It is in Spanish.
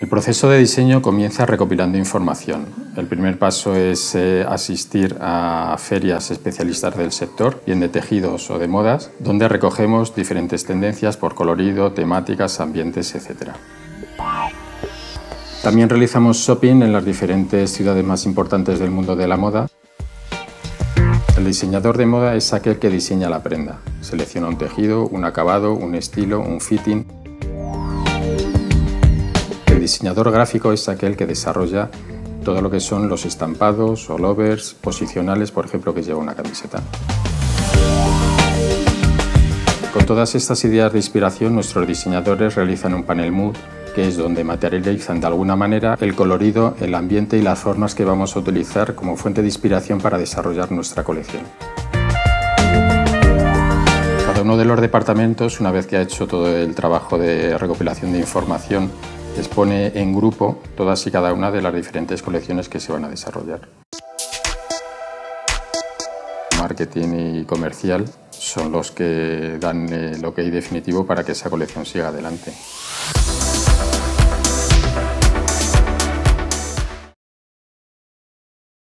El proceso de diseño comienza recopilando información. El primer paso es eh, asistir a ferias especialistas del sector, bien de tejidos o de modas, donde recogemos diferentes tendencias por colorido, temáticas, ambientes, etc. También realizamos shopping en las diferentes ciudades más importantes del mundo de la moda. El diseñador de moda es aquel que diseña la prenda. Selecciona un tejido, un acabado, un estilo, un fitting diseñador gráfico es aquel que desarrolla todo lo que son los estampados o lovers posicionales, por ejemplo, que lleva una camiseta. Con todas estas ideas de inspiración, nuestros diseñadores realizan un panel mood, que es donde materializan de alguna manera el colorido, el ambiente y las formas que vamos a utilizar como fuente de inspiración para desarrollar nuestra colección. Cada uno de los departamentos, una vez que ha hecho todo el trabajo de recopilación de información, expone en grupo todas y cada una de las diferentes colecciones que se van a desarrollar. Marketing y comercial son los que dan el ok definitivo para que esa colección siga adelante.